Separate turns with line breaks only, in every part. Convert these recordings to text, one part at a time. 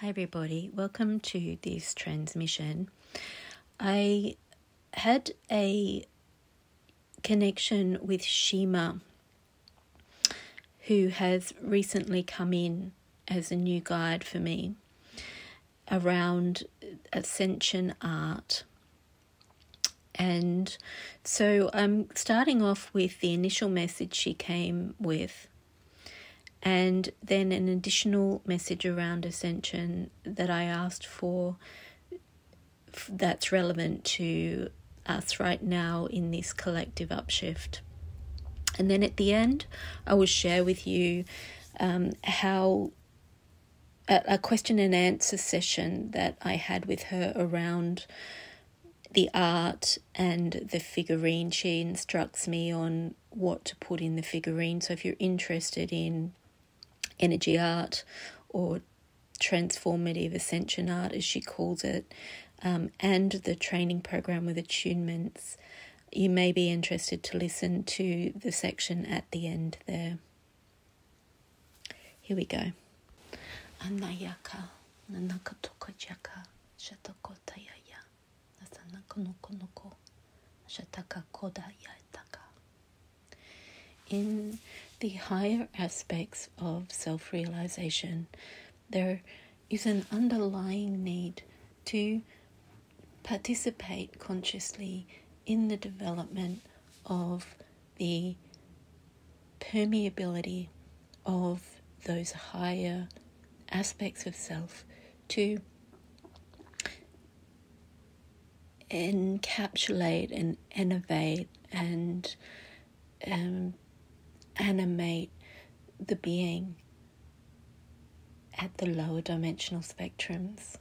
Hi, everybody. Welcome to this transmission. I had a connection with Shima, who has recently come in as a new guide for me around ascension art. And so I'm starting off with the initial message she came with and then an additional message around ascension that I asked for that's relevant to us right now in this collective upshift. And then at the end, I will share with you um, how a, a question and answer session that I had with her around the art and the figurine. She instructs me on what to put in the figurine. So if you're interested in energy art or transformative ascension art, as she calls it, um, and the training program with attunements, you may be interested to listen to the section at the end there. Here we go. Anayaka, nanakatokajaka, shatakotayaya, nasanakonokonoko, shataka kodayataka. In the higher aspects of self realization, there is an underlying need to participate consciously in the development of the permeability of those higher aspects of self to encapsulate and innovate and um, animate the being at the lower dimensional spectrums.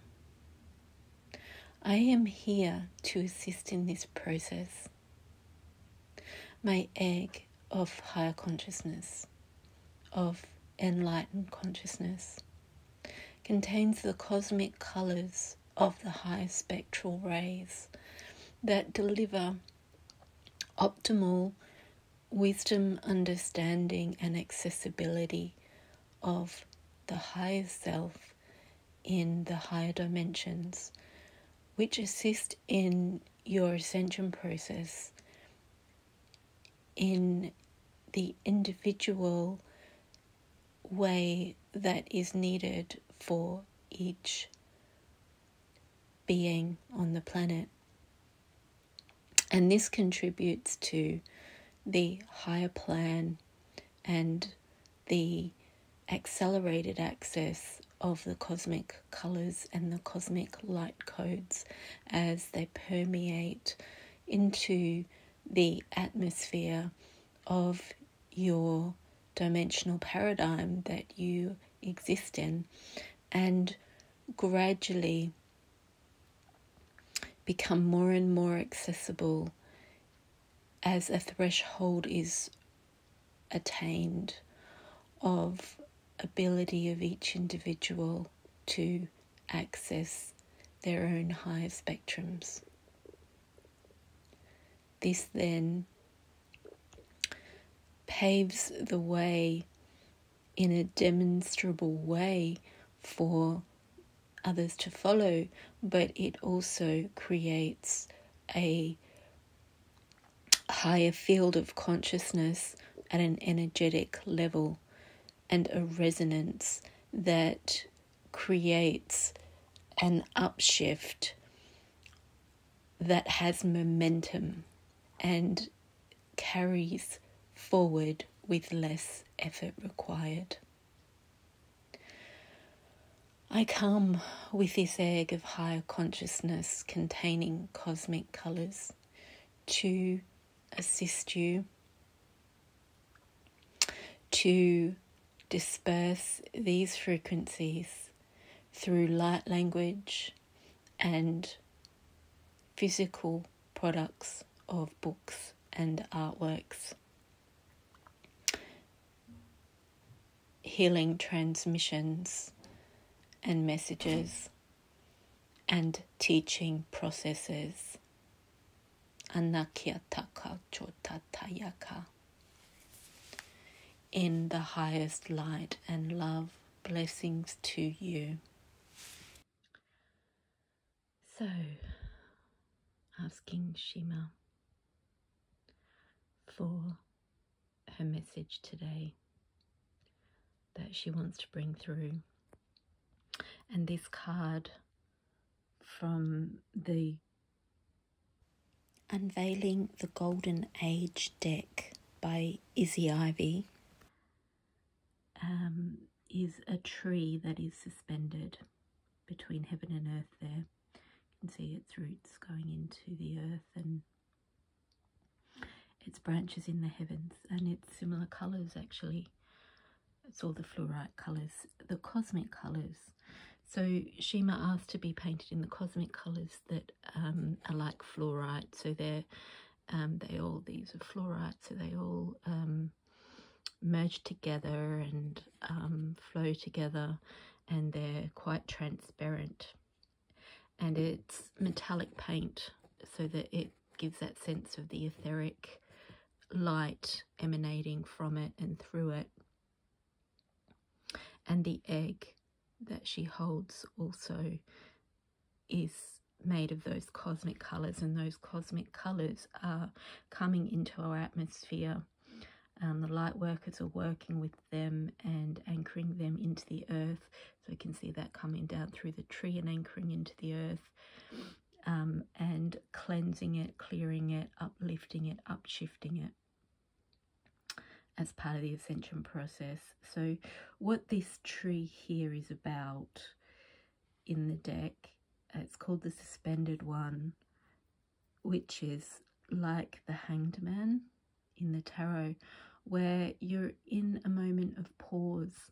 I am here to assist in this process. My egg of higher consciousness, of enlightened consciousness, contains the cosmic colors of the high spectral rays that deliver optimal wisdom, understanding, and accessibility of the higher self in the higher dimensions, which assist in your ascension process in the individual way that is needed for each being on the planet. And this contributes to the higher plan and the accelerated access of the cosmic colors and the cosmic light codes as they permeate into the atmosphere of your dimensional paradigm that you exist in. And gradually become more and more accessible as a threshold is attained of ability of each individual to access their own higher spectrums. This then paves the way in a demonstrable way for others to follow, but it also creates a higher field of consciousness at an energetic level and a resonance that creates an upshift that has momentum and carries forward with less effort required. I come with this egg of higher consciousness containing cosmic colours to assist you to disperse these frequencies through light language and physical products of books and artworks. Healing transmissions and messages and teaching processes. Anakiataka chotatayaka. In the highest light and love, blessings to you. So, asking Shima for her message today that she wants to bring through. And this card from the Unveiling the Golden Age deck by Izzy Ivy um, is a tree that is suspended between heaven and earth there. You can see its roots going into the earth and its branches in the heavens and it's similar colours actually. It's all the fluorite colours, the cosmic colours. So Shima asked to be painted in the cosmic colours that um, are like fluorite. So they're um, they all these are fluorite, so they all um, merge together and um, flow together and they're quite transparent. And it's metallic paint so that it gives that sense of the etheric light emanating from it and through it. And the egg that she holds also is made of those cosmic colors and those cosmic colors are coming into our atmosphere. Um, the light workers are working with them and anchoring them into the earth. So you can see that coming down through the tree and anchoring into the earth. Um, and cleansing it, clearing it, uplifting it, upshifting it as part of the ascension process. So what this tree here is about in the deck, uh, it's called the suspended one, which is like the hanged man in the tarot where you're in a moment of pause,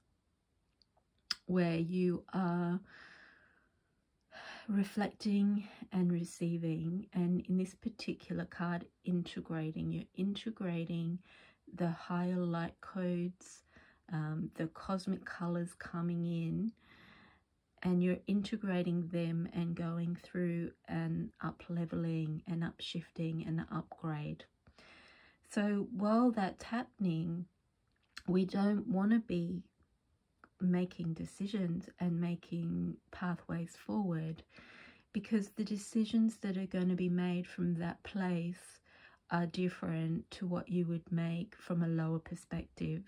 where you are reflecting and receiving, and in this particular card, integrating. You're integrating the higher light codes, um, the cosmic colors coming in, and you're integrating them and going through an up leveling and up shifting and upgrade. So while that's happening, we don't want to be making decisions and making pathways forward because the decisions that are going to be made from that place are different to what you would make from a lower perspective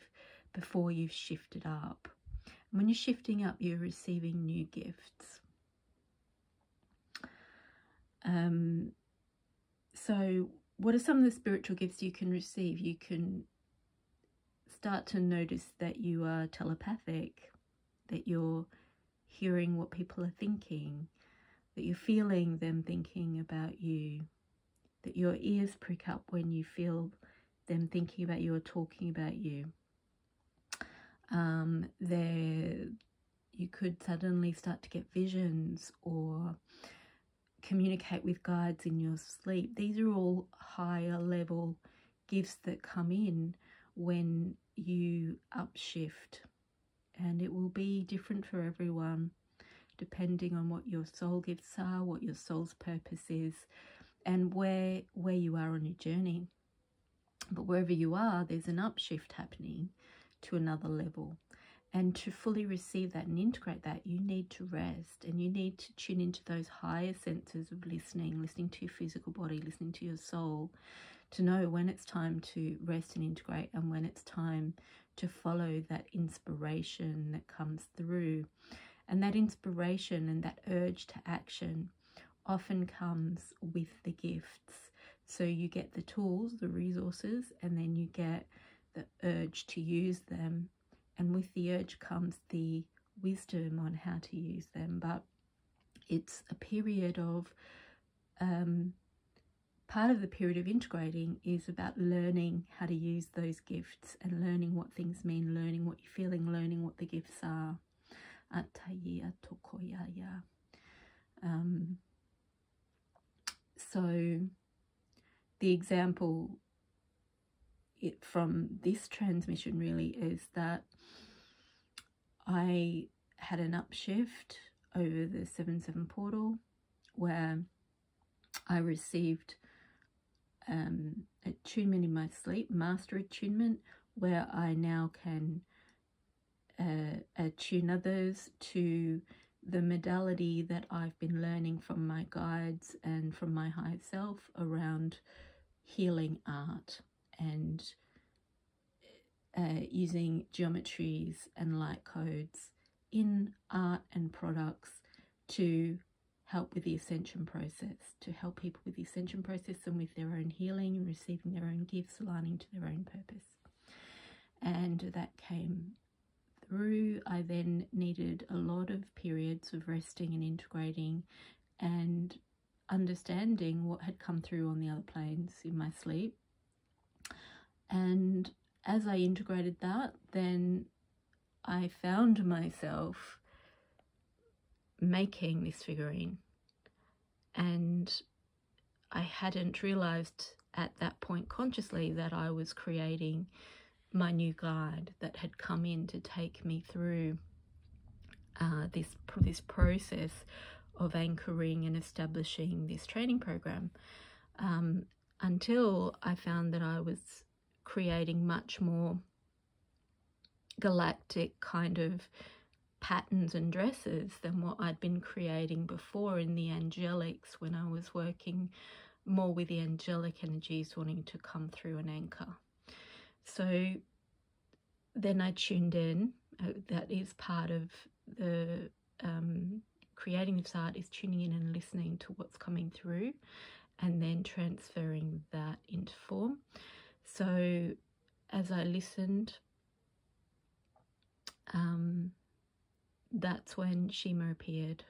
before you've shifted up. And when you're shifting up, you're receiving new gifts. Um, so what are some of the spiritual gifts you can receive? You can start to notice that you are telepathic, that you're hearing what people are thinking, that you're feeling them thinking about you, that your ears prick up when you feel them thinking about you or talking about you. Um, there, you could suddenly start to get visions or communicate with guides in your sleep. These are all higher level gifts that come in when you upshift. And it will be different for everyone depending on what your soul gifts are, what your soul's purpose is, and where where you are on your journey. But wherever you are, there's an upshift happening to another level. And to fully receive that and integrate that, you need to rest and you need to tune into those higher senses of listening, listening to your physical body, listening to your soul, to know when it's time to rest and integrate and when it's time to follow that inspiration that comes through. And that inspiration and that urge to action often comes with the gifts. So you get the tools, the resources, and then you get the urge to use them and with the urge comes the wisdom on how to use them. But it's a period of um, part of the period of integrating is about learning how to use those gifts and learning what things mean, learning what you're feeling, learning what the gifts are. Um, so the example it from this transmission really is that I had an upshift over the 7-7 portal where I received um, attunement in my sleep, master attunement, where I now can uh, attune others to the modality that I've been learning from my guides and from my higher self around healing art and uh, using geometries and light codes in art and products to help with the ascension process, to help people with the ascension process and with their own healing and receiving their own gifts, aligning to their own purpose. And that came through. I then needed a lot of periods of resting and integrating and understanding what had come through on the other planes in my sleep. And as I integrated that, then I found myself making this figurine. And I hadn't realized at that point consciously that I was creating my new guide that had come in to take me through uh, this this process of anchoring and establishing this training program um, until I found that I was creating much more galactic kind of patterns and dresses than what I'd been creating before in the angelics when I was working more with the angelic energies wanting to come through an anchor. So then I tuned in. Uh, that is part of the um, creating this art is tuning in and listening to what's coming through and then transferring that into form. So as I listened, um, that's when Shima appeared.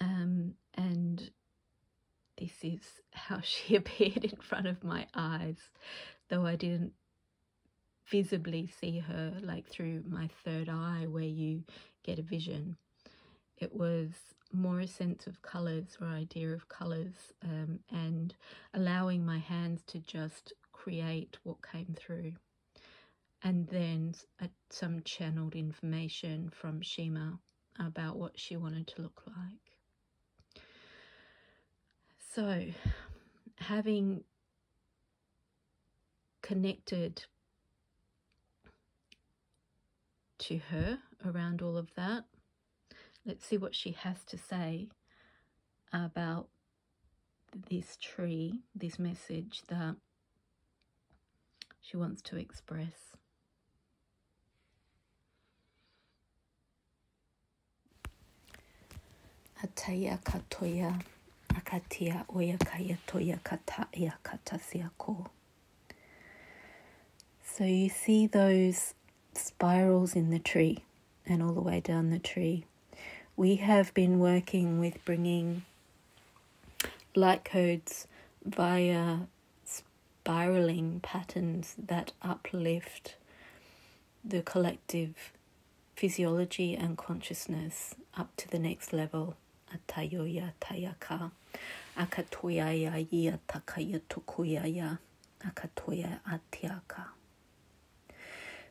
Um, and this is how she appeared in front of my eyes, though I didn't visibly see her like through my third eye where you get a vision. It was more a sense of colours or idea of colours um, and allowing my hands to just create what came through and then some channeled information from Shima about what she wanted to look like. So, having connected to her around all of that, let's see what she has to say about this tree, this message that she wants to express. Ataya katoya akatia oya kaya toya kata ya katasia ko. So you see those spirals in the tree and all the way down the tree. We have been working with bringing light codes via spiraling patterns that uplift the collective physiology and consciousness up to the next level atayoya tayaka takaya tokoya akatoya atiaka.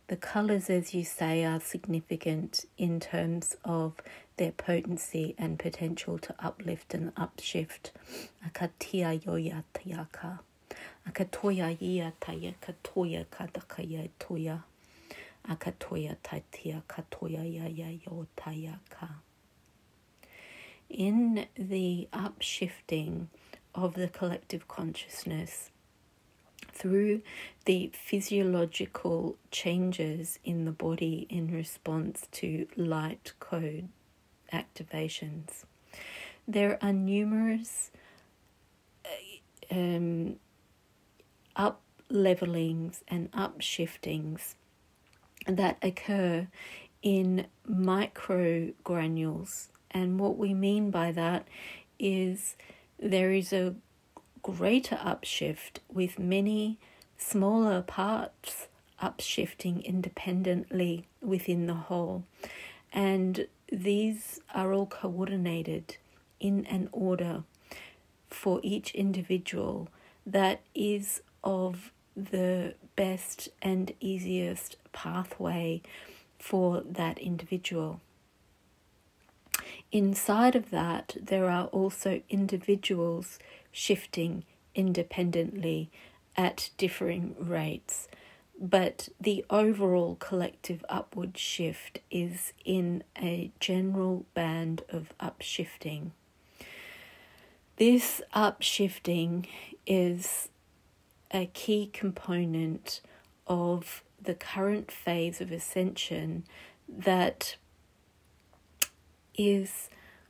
The colors, as you say, are significant in terms of their potency and potential to uplift and upshift. Akatia yoya tayaka. Akatoya ya tayaka toya kadakaya toya. Akatoya tatia katoya ya ya yo tayaka in the upshifting of the collective consciousness through the physiological changes in the body in response to light code activations. There are numerous uh, um, up levelings and upshiftings that occur in micro granules and what we mean by that is there is a greater upshift with many smaller parts upshifting independently within the whole. And these are all coordinated in an order for each individual that is of the best and easiest pathway for that individual. Inside of that, there are also individuals shifting independently at differing rates. but the overall collective upward shift is in a general band of upshifting. This upshifting is a key component of the current phase of ascension that is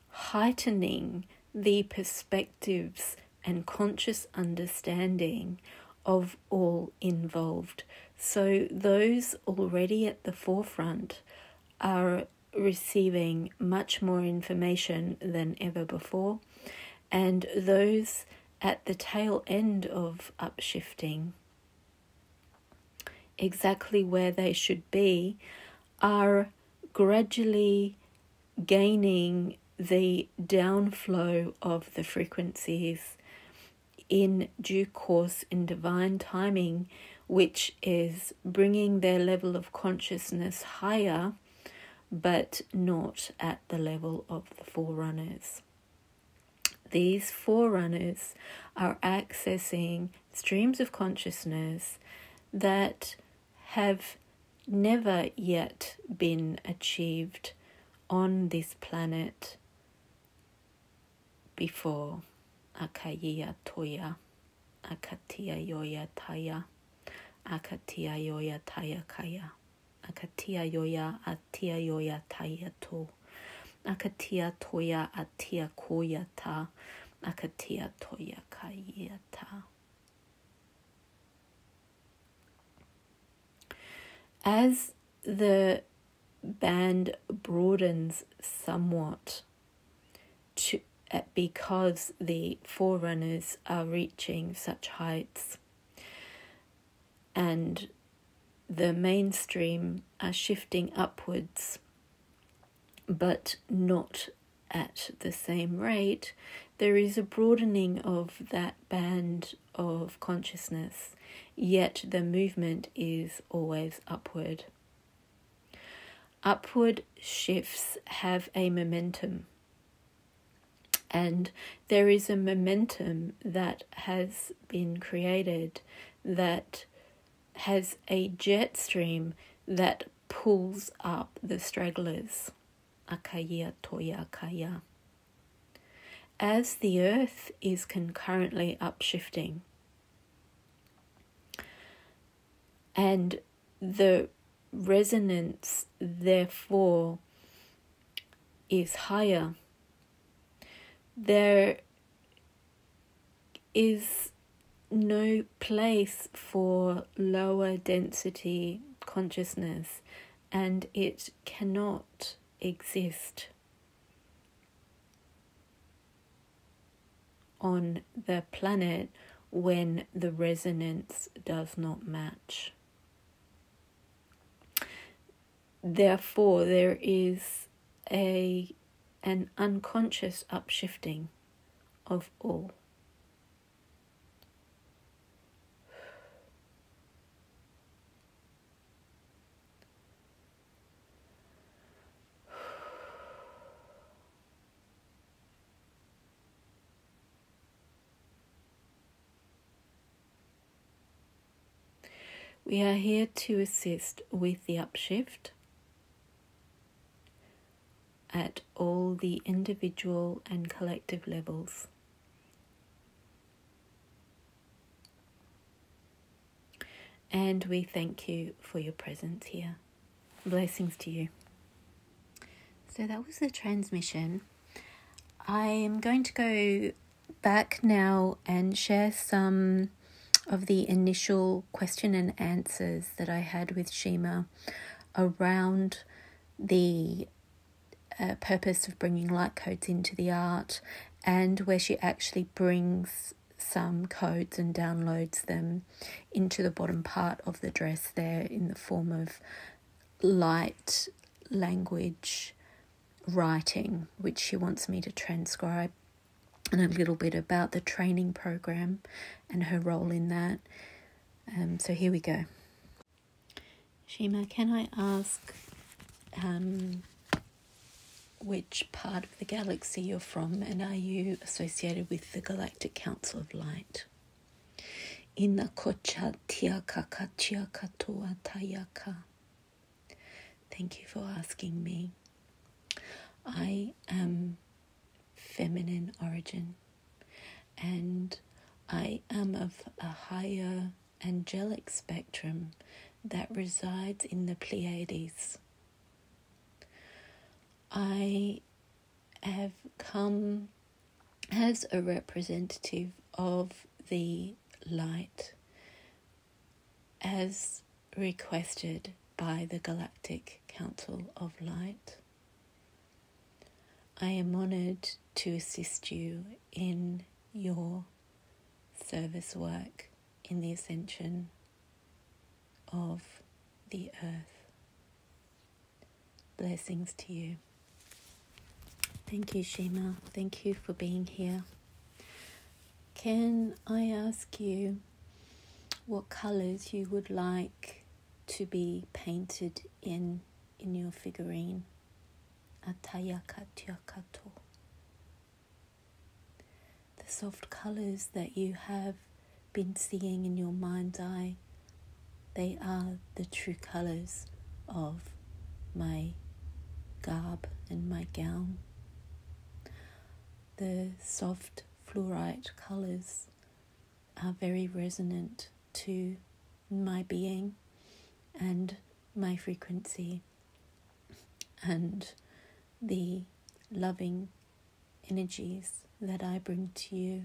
heightening the perspectives and conscious understanding of all involved. So, those already at the forefront are receiving much more information than ever before, and those at the tail end of upshifting, exactly where they should be, are gradually gaining the downflow of the frequencies in due course in divine timing, which is bringing their level of consciousness higher, but not at the level of the forerunners. These forerunners are accessing streams of consciousness that have never yet been achieved on this planet before akaya toya akatia yoya taya akatia yoya taya kaya akatia yoya atia yoya taya to akatia toya atia koya ta akatia toya kaya ta. As the band broadens somewhat to eh, because the forerunners are reaching such heights and the mainstream are shifting upwards but not at the same rate, there is a broadening of that band of consciousness, yet the movement is always upward. Upward shifts have a momentum and there is a momentum that has been created that has a jet stream that pulls up the stragglers. Akaya toya akaya. As the earth is concurrently upshifting, and the resonance, therefore, is higher there is no place for lower density consciousness and it cannot exist on the planet when the resonance does not match. Therefore, there is a an unconscious upshifting of all. We are here to assist with the upshift at all the individual and collective levels. And we thank you for your presence here. Blessings to you. So that was the transmission. I am going to go back now and share some of the initial question and answers that I had with Shima around the uh, purpose of bringing light codes into the art and where she actually brings some codes and downloads them into the bottom part of the dress there in the form of light language writing, which she wants me to transcribe, and a little bit about the training program and her role in that. Um, so here we go. Shima, can I ask um, which part of the galaxy you're from and are you associated with the Galactic Council of Light? Inakocha tiaka katiaka toa tayaka. Thank you for asking me. I am feminine origin and I am of a higher angelic spectrum that resides in the Pleiades. I have come as a representative of the light as requested by the Galactic Council of Light. I am honored to assist you in your service work in the ascension of the earth. Blessings to you. Thank you, Shima. Thank you for being here. Can I ask you what colors you would like to be painted in in your figurine? Atayaka tiakato. The soft colors that you have been seeing in your mind's eye, they are the true colors of my garb and my gown the soft fluorite colors are very resonant to my being and my frequency and the loving energies that I bring to you.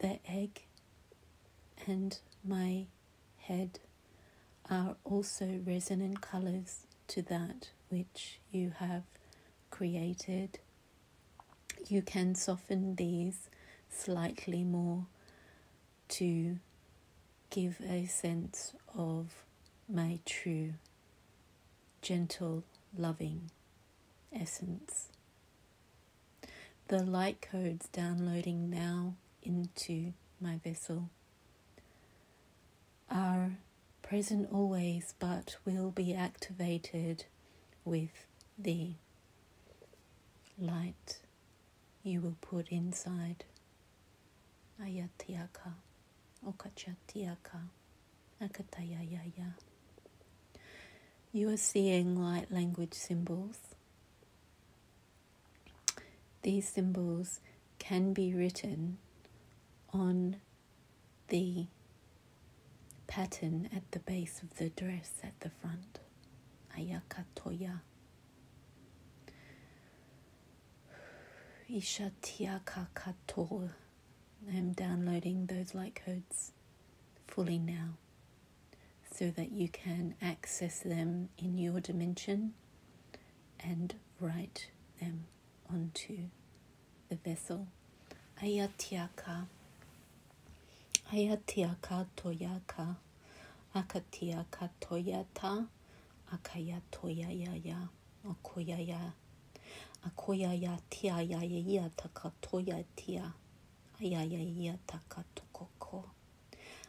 The egg and my head are also resonant colors to that which you have created. You can soften these slightly more to give a sense of my true, gentle, loving essence. The light codes downloading now into my vessel are present always but will be activated with the light you will put inside. Ayatiaka, okachatiaka, akatayayaya. You are seeing light language symbols. These symbols can be written on the pattern at the base of the dress at the front. Ayakatoya. Ishatiaka Kato. I'm downloading those light codes fully now so that you can access them in your dimension and write them onto the vessel. Ayatiaka. Ayatiaka toyaka. Akatiaka toyata. Akaya toyaya. Okoyaya akoya ya tia ya ya ya taka toya tia aya ya ya taka tokoko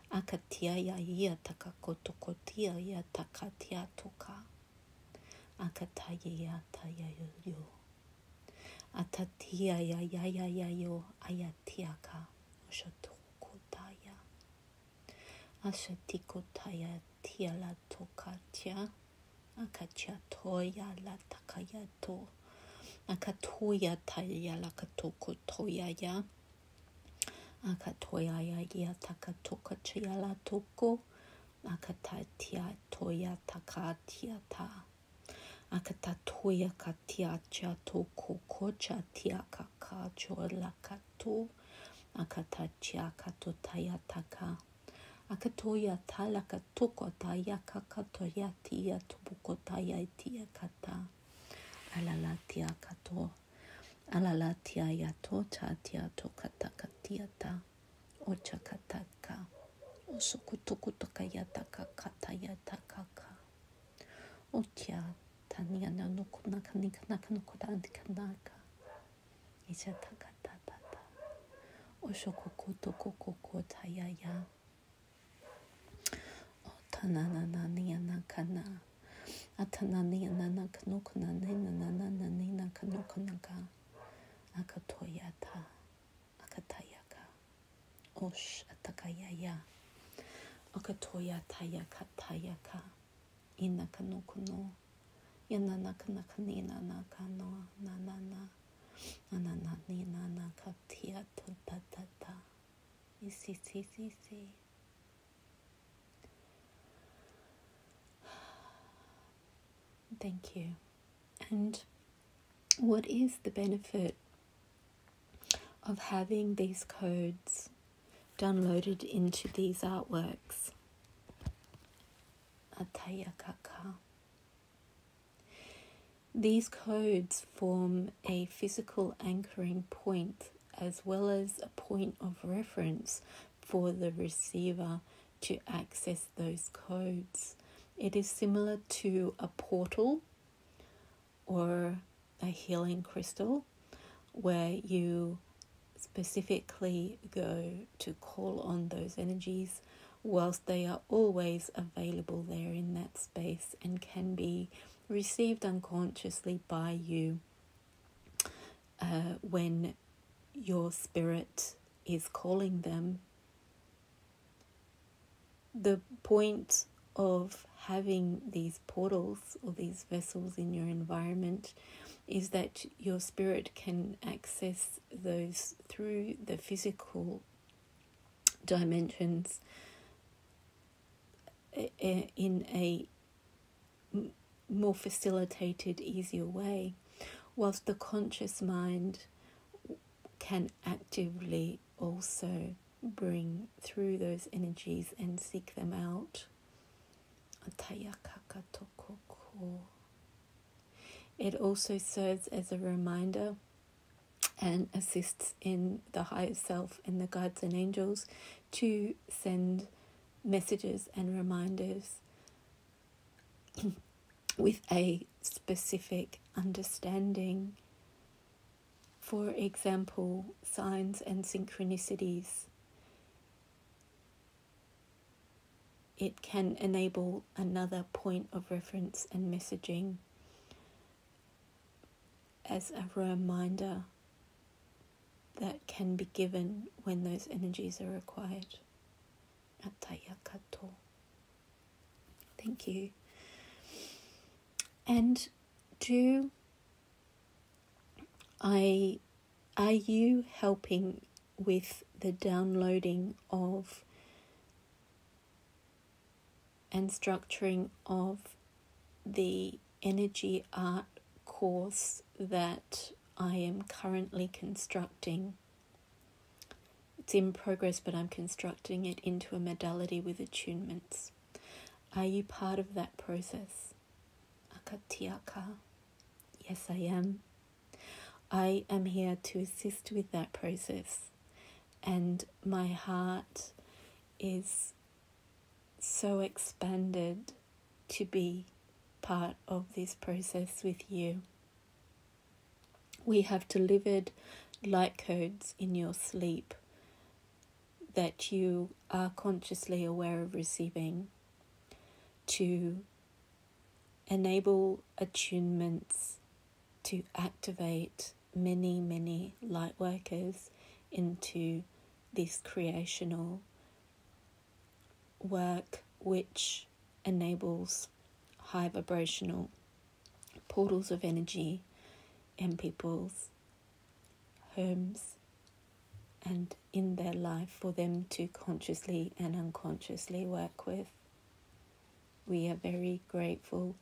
akatia ya ya taka kotoko tia ya taka tia toka akataya ya ta ya yo yo atatia ya ya ya ya yo ayatia ka oshotoko taya ashatiko taya tia la toka tia akatia toya la takaya to akatoya taya la katoko toya ya akatoya ya. Ya takatoka chia la toko. Akatatia toya takatia ta akatatoya katia cha toko kocha tia kaka la kato akatachia katotaya taka akatoya tala katoko taya kakatoya tia tubuko taya tia kata alalatiakato alalatiayato tatiato katakatiata ochakataka osokutokutakayataka katayataka otia taniana nokunakanikanakanokurantikanaka isatakatata osokukutokukokootayaya otananananianakana あたなねやななかのくなねななななねなかのくなか。あかとやたあかたやか。おしあたかやや。あかとやたやかたやか。いなかのくの。やななかなかねななかの。ななな。なななねななかてやとたたた。いしししし。Thank you. And what is the benefit of having these codes downloaded into these artworks? Atayakaka. These codes form a physical anchoring point as well as a point of reference for the receiver to access those codes. It is similar to a portal or a healing crystal where you specifically go to call on those energies whilst they are always available there in that space and can be received unconsciously by you uh, when your spirit is calling them. The point of having these portals or these vessels in your environment is that your spirit can access those through the physical dimensions eh, eh, in a more facilitated, easier way, whilst the conscious mind can actively also bring through those energies and seek them out. It also serves as a reminder and assists in the higher self and the guides and angels to send messages and reminders with a specific understanding. For example, signs and synchronicities. It can enable another point of reference and messaging as a reminder that can be given when those energies are required. Atayakato. Thank you. And do I are you helping with the downloading of and structuring of the energy art course that I am currently constructing? It's in progress, but I'm constructing it into a modality with attunements. Are you part of that process? Akatiaka. Yes, I am. I am here to assist with that process, and my heart is so expanded to be part of this process with you. We have delivered light codes in your sleep that you are consciously aware of receiving to enable attunements to activate many, many light workers into this creational work which enables high vibrational portals of energy in people's homes and in their life for them to consciously and unconsciously work with. We are very grateful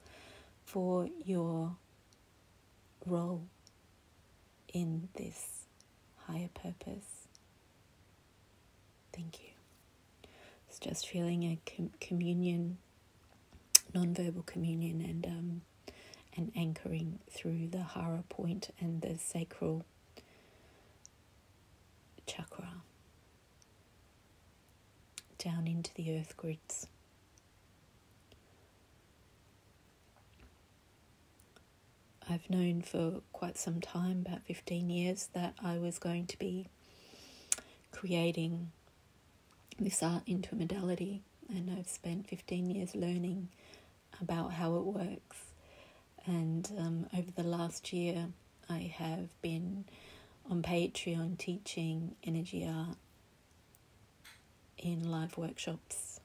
for your role in this higher purpose. Thank you. It's just feeling a com- communion, non-verbal communion, and um, and anchoring through the hara point and the sacral chakra down into the earth grids. I've known for quite some time, about 15 years, that I was going to be creating this art into a modality, and I've spent 15 years learning about how it works. And um, over the last year, I have been on Patreon teaching energy art in live workshops,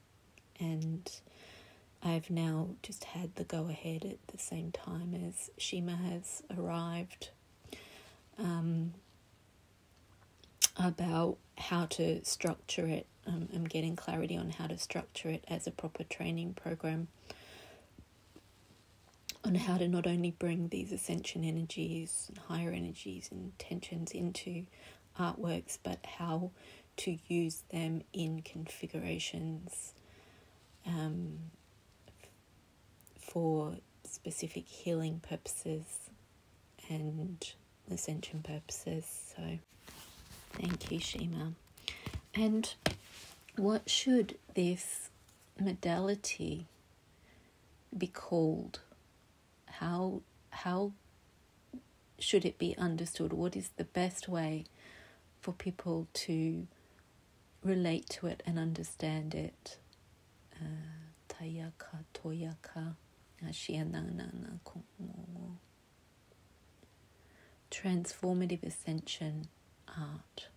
and I've now just had the go ahead at the same time as Shima has arrived um, about how to structure it. Um, I'm getting clarity on how to structure it as a proper training program on how to not only bring these ascension energies, higher energies, and tensions into artworks, but how to use them in configurations um, for specific healing purposes and ascension purposes. So, thank you, Shima. And what should this modality be called? How how should it be understood? What is the best way for people to relate to it and understand it? Uh, tayaka toyaka Transformative ascension art.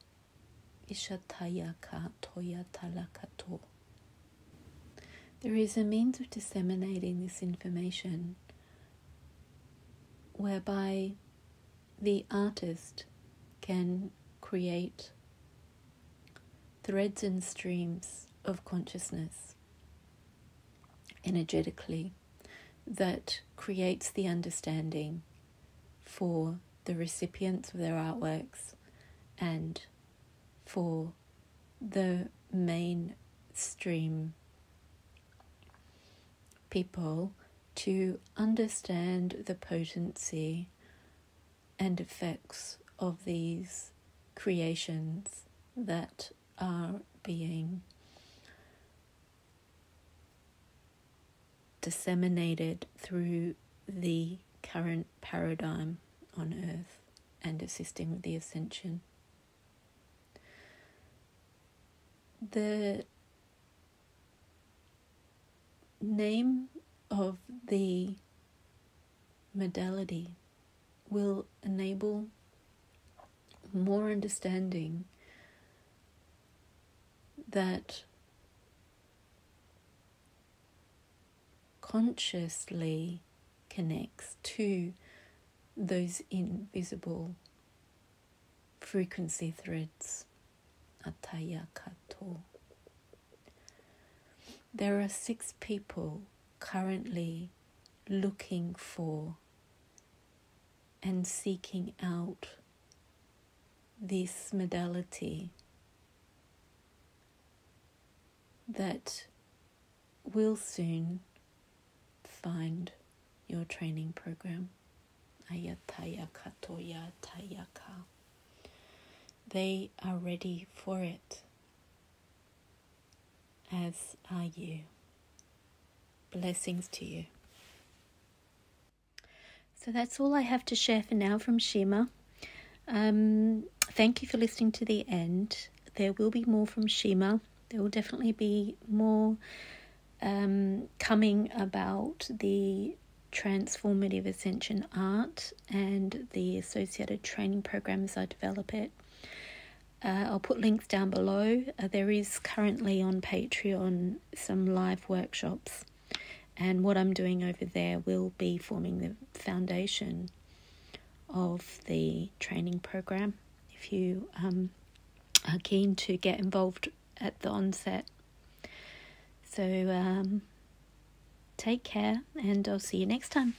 There is a means of disseminating this information whereby the artist can create threads and streams of consciousness energetically that creates the understanding for the recipients of their artworks and for the mainstream people to understand the potency and effects of these creations that are being disseminated through the current paradigm on earth and assisting with the ascension. The name of the modality will enable more understanding that consciously connects to those invisible frequency threads. Ataya Kato. There are six people currently looking for and seeking out this modality that will soon find your training program. Ayataya Katoya Tayaka. They are ready for it, as are you. Blessings to you. So that's all I have to share for now from Shima. Um, thank you for listening to the end. There will be more from Shima. There will definitely be more um, coming about the transformative ascension art and the associated training programs I develop it. Uh, I'll put links down below. Uh, there is currently on Patreon some live workshops, and what I'm doing over there will be forming the foundation of the training program. If you um, are keen to get involved at the onset, so um, take care, and I'll see you next time.